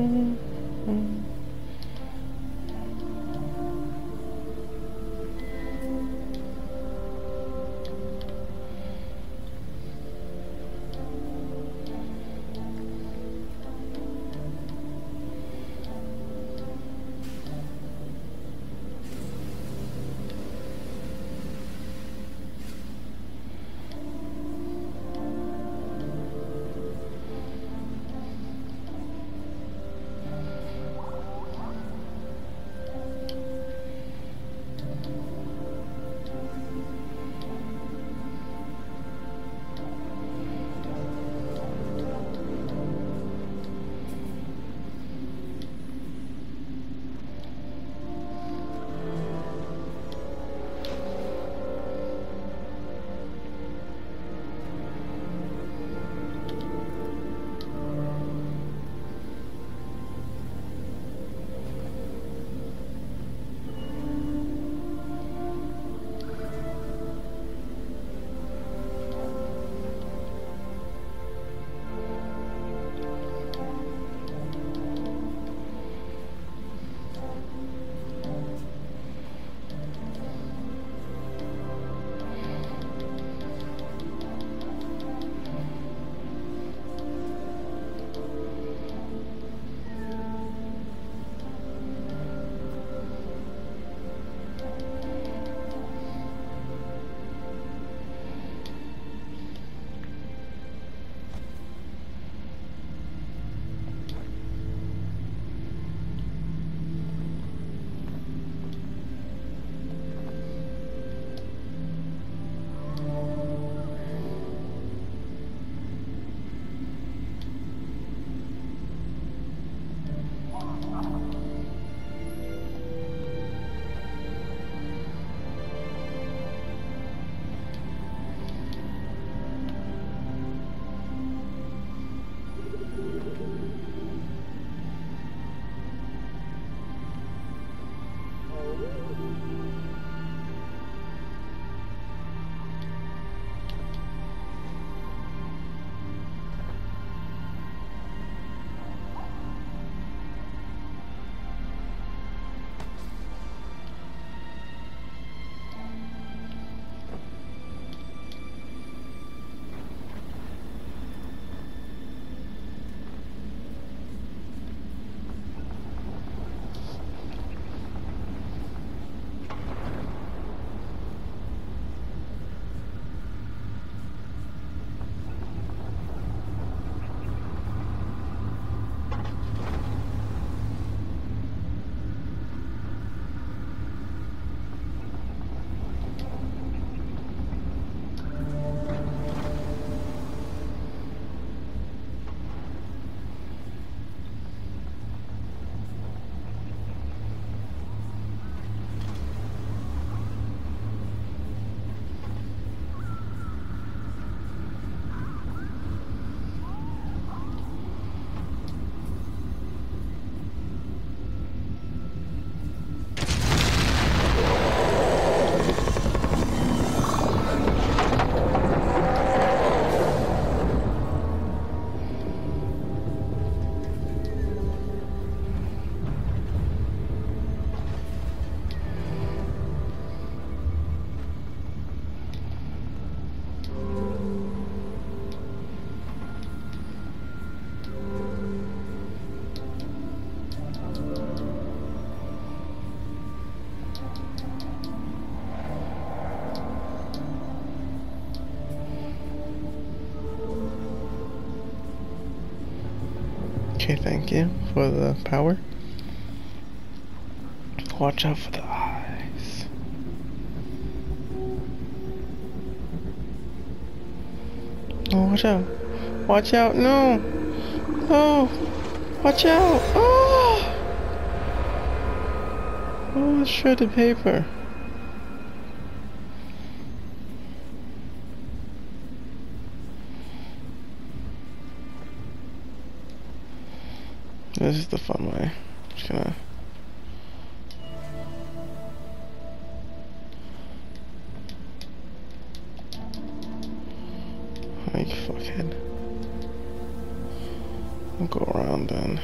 Okay, for the power. Watch out for the eyes. Oh, watch out. Watch out, no! Oh! Watch out! Oh! Oh, it's shredded paper. This is the fun way. Just gonna. Like fuckhead. I'll go around then.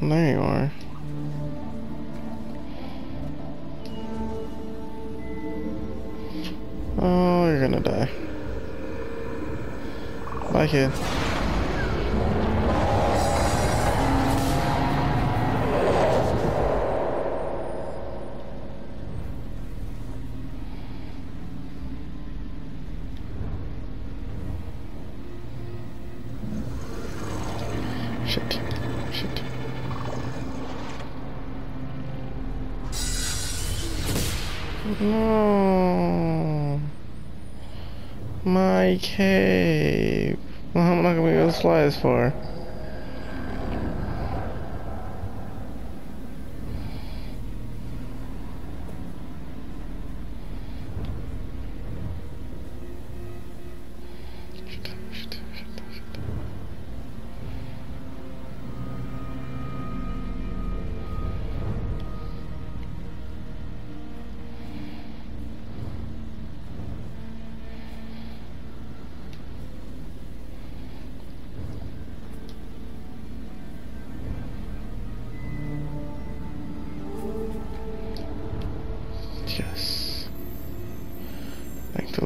There you are. Oh, you're gonna die. Bye, kid. Shit. Shit. No. My cave. Well, I'm not gonna be able to fly this far.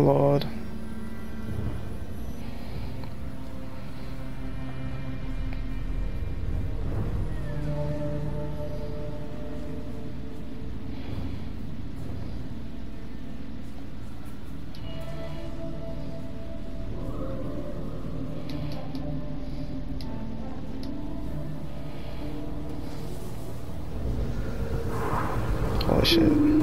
Lord. Holy shit.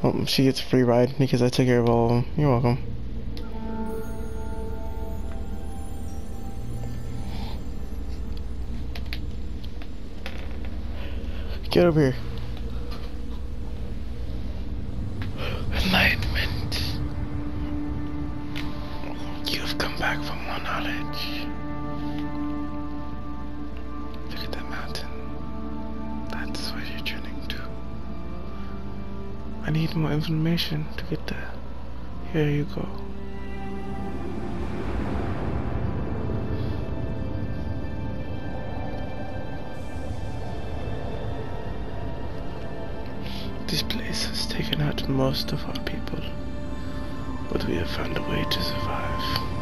Oh, she gets a free ride because I took care of all of them. You're welcome. Get over here. Need more information to get there. Here you go. This place has taken out most of our people, but we have found a way to survive.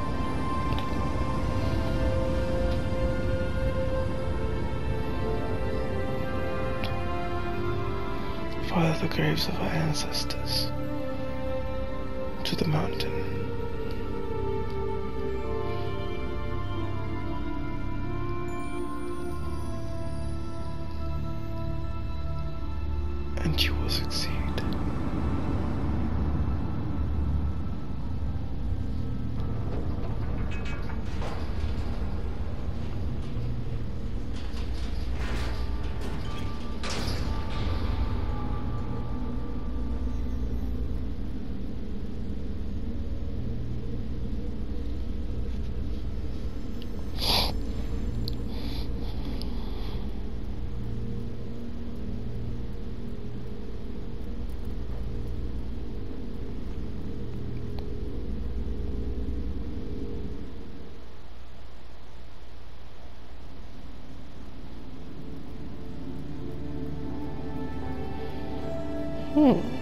Follow the graves of our ancestors to the mountain. And you will succeed. Hmm.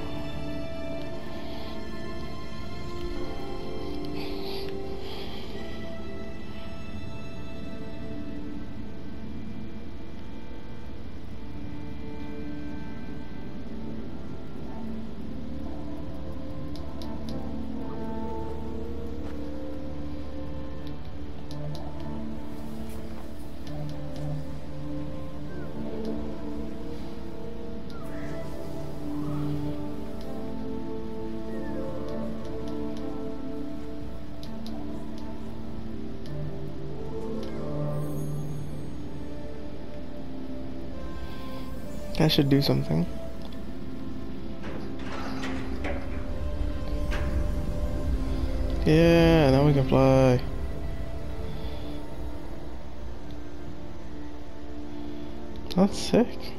That should do something. Yeah, Now we can fly. That's sick.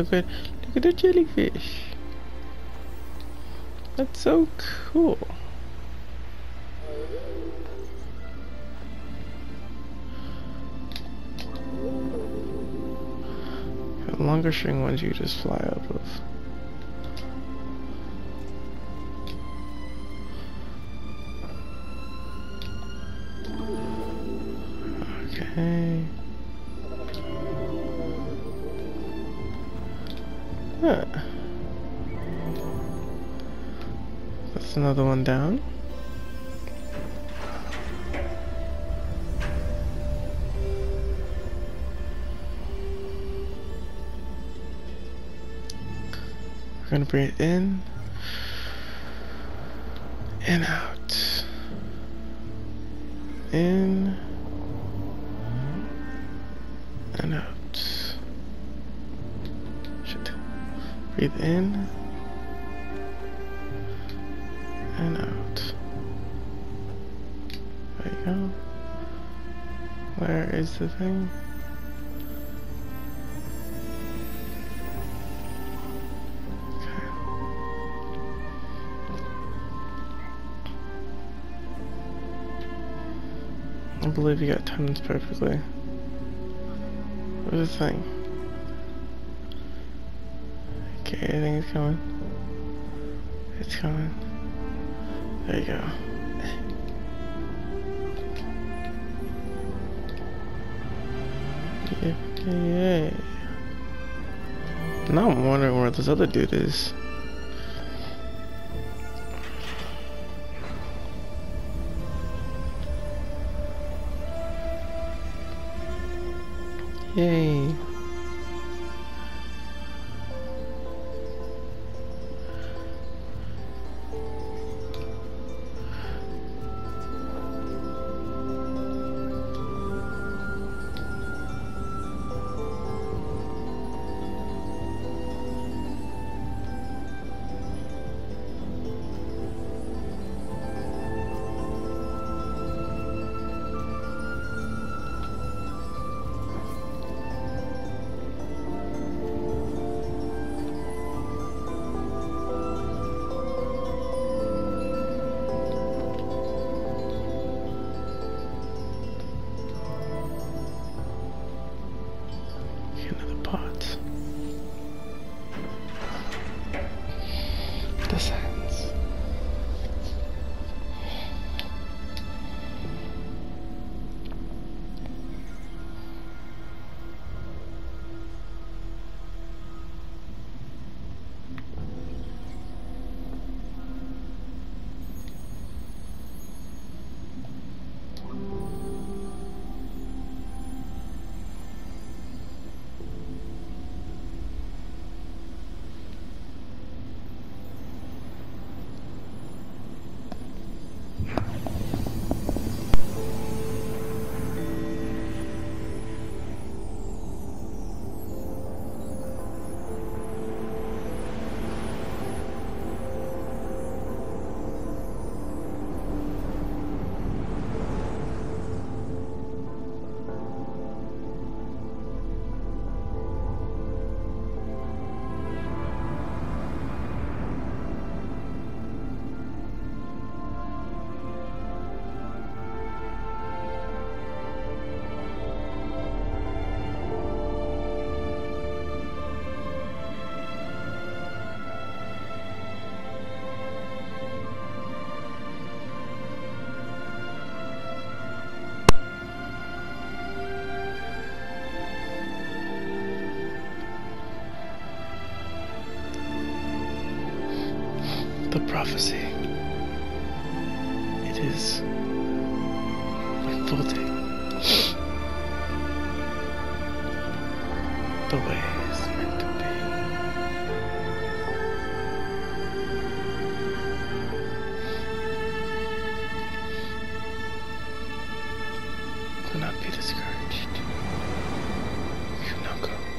Look at look at the jellyfish. That's so cool. The longer string ones you just fly out of. That's another one down. We're gonna breathe in and out. In and out. Shit. Breathe in is the thing? Okay. I believe you got timed perfectly. What is the thing? Okay, I think it's coming. It's coming. There you go. Yeah, yeah. Now I'm wondering where this other dude is. Yay. Prophecy. It is unfolding. The way is meant to be. Do not be discouraged. Yunako.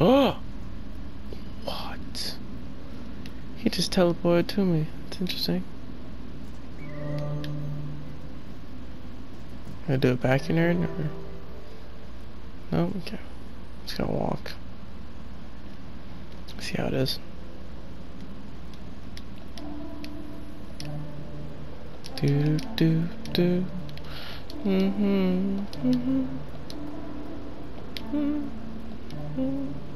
Oh! What? He just teleported to me. That's interesting. Gonna do it back in there? Or... No? Okay. Just gonna walk. See how it is. Do do do. Mm-hmm. Mm-hmm. Mm-hmm.